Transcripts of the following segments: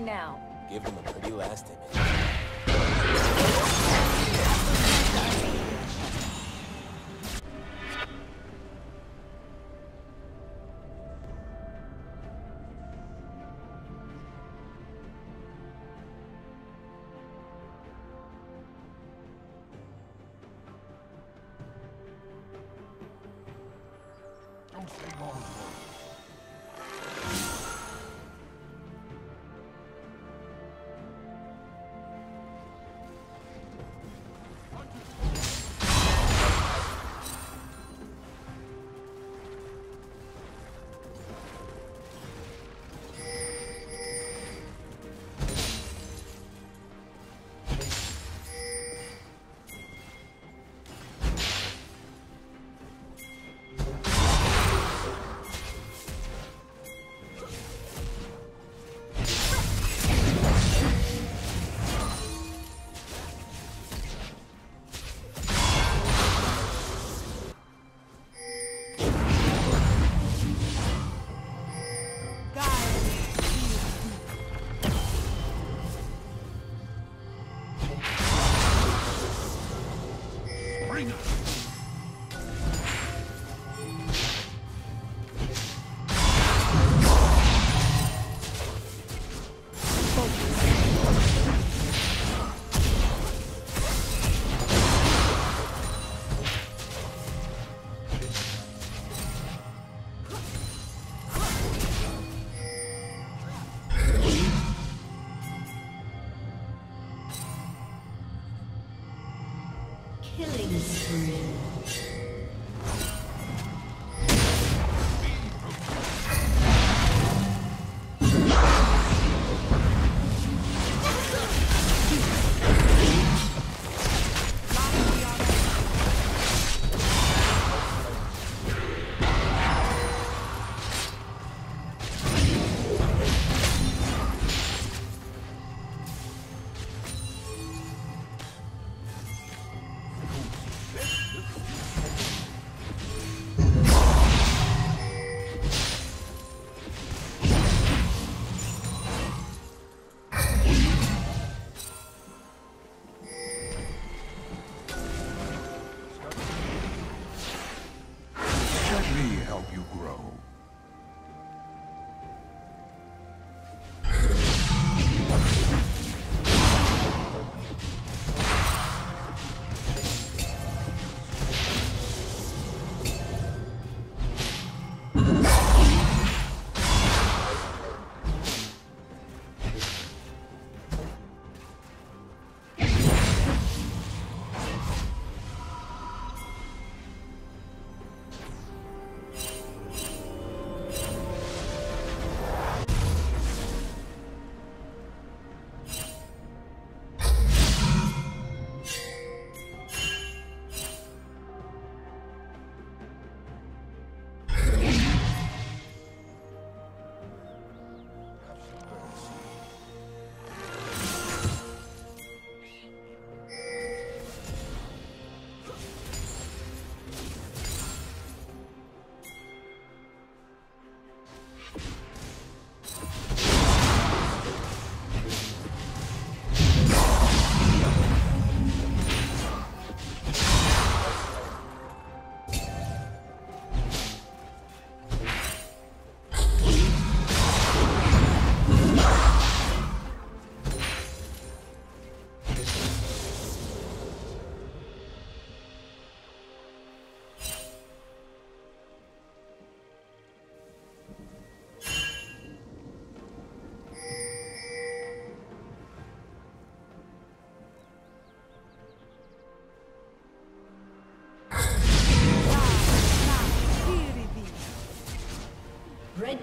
by now. Give them a pretty last image. Don't stay long.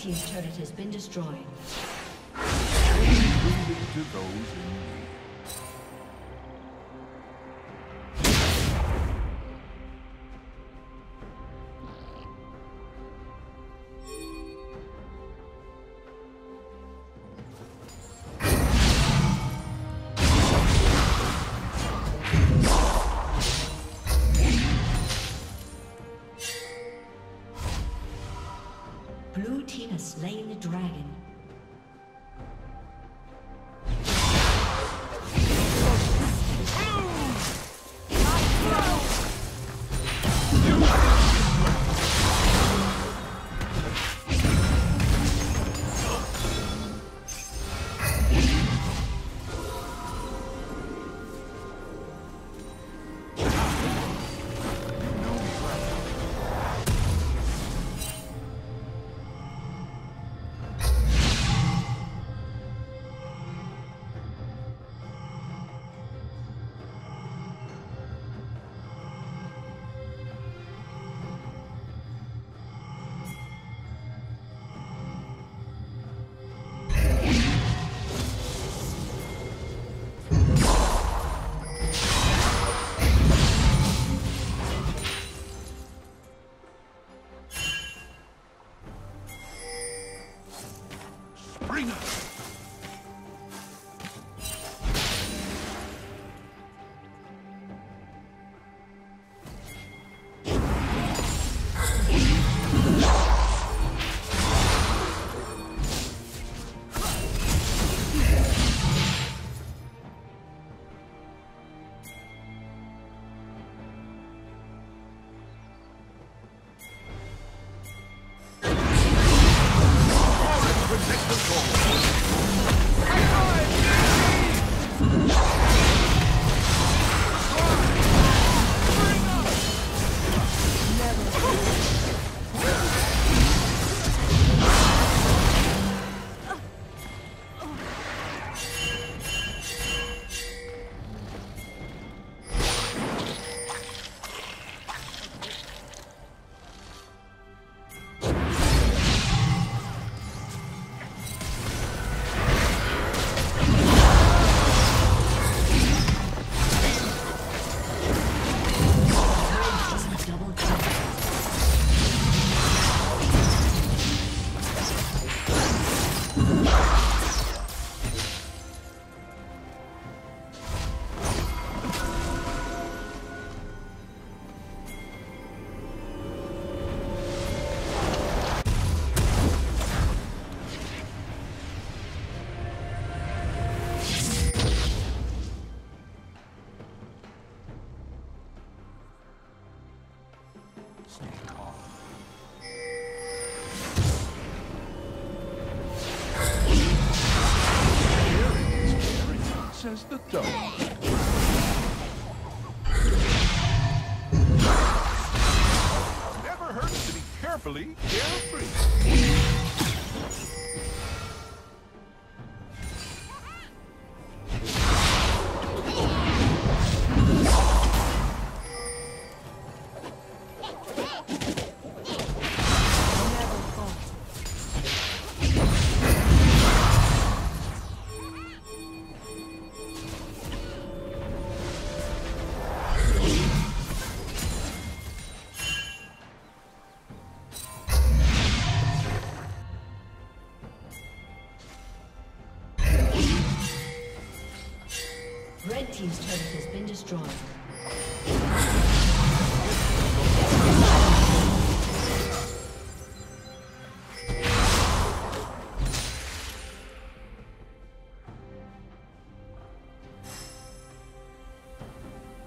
Team's turret has been destroyed. to those in Go. Never hurts to be carefully carefree.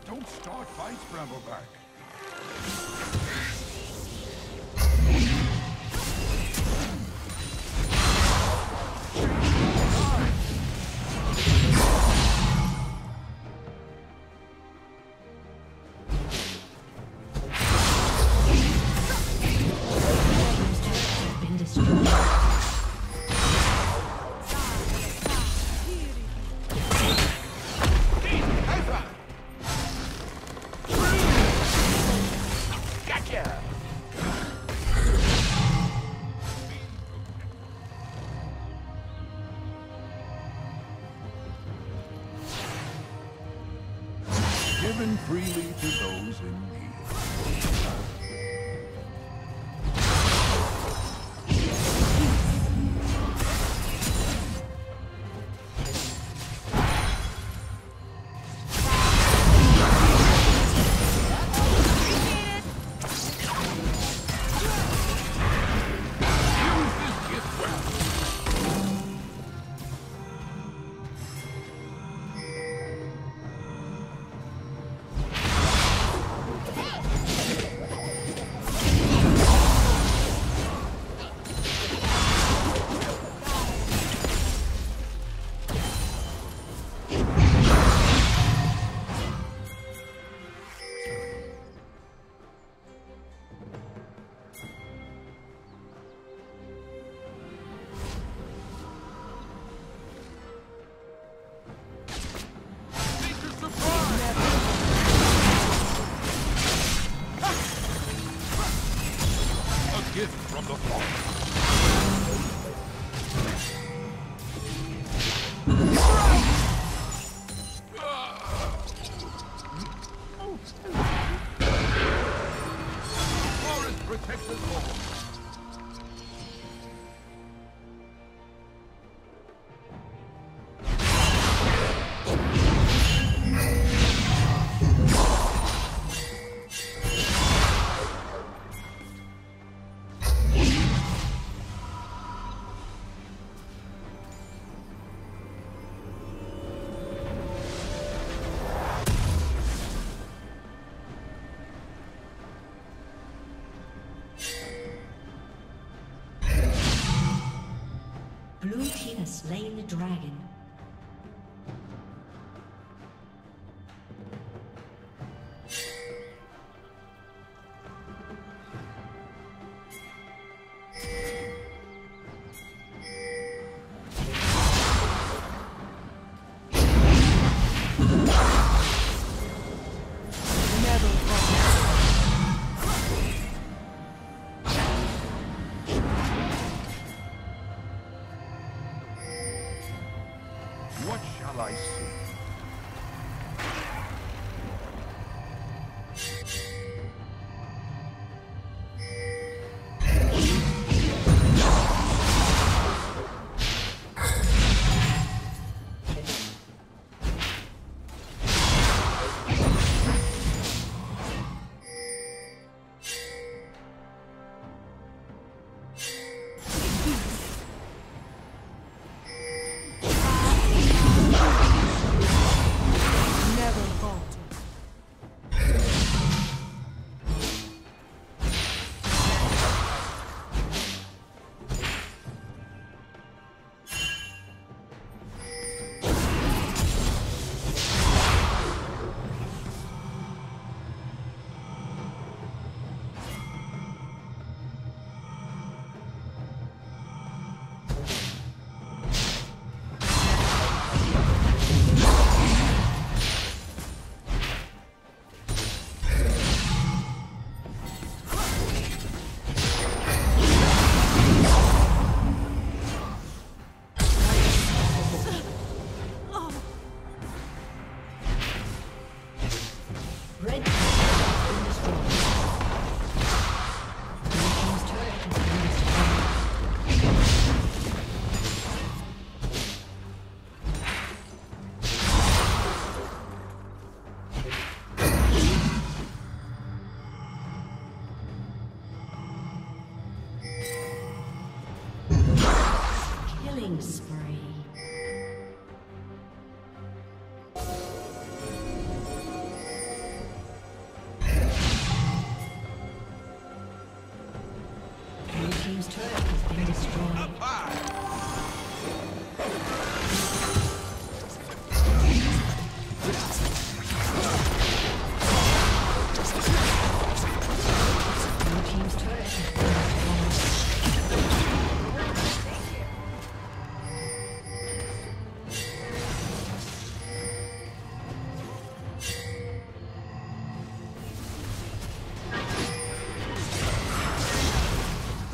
Don't start fights, Brambleback. gift from the Father. Slain the dragon.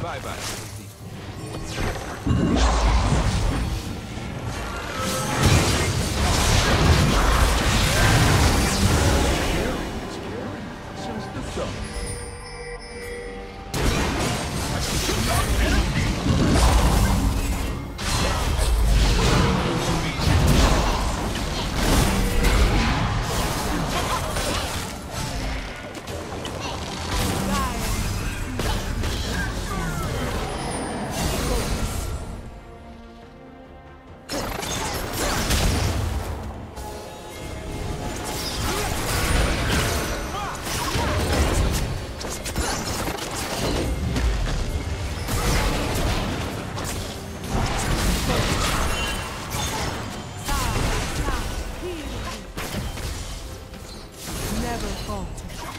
Bye Shut